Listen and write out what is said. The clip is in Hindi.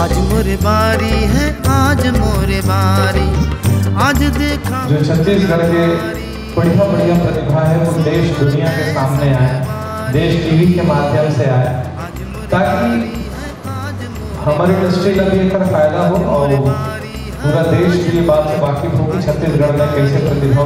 आज मोरे बारी है, आज मोरे बारी। आज देखा जो छत्तीसगढ़ के बढ़िया बढ़िया प्रतिभा है, वो देश, दुनिया के सामने आए, देश टीवी के माध्यम से आए, ताकि हमारी इंडस्ट्री का भी एक फ़ायदा हो और पूरा देश भी ये बात से वाकिफ हो कि छत्तीसगढ़ में कैसे प्रतिभा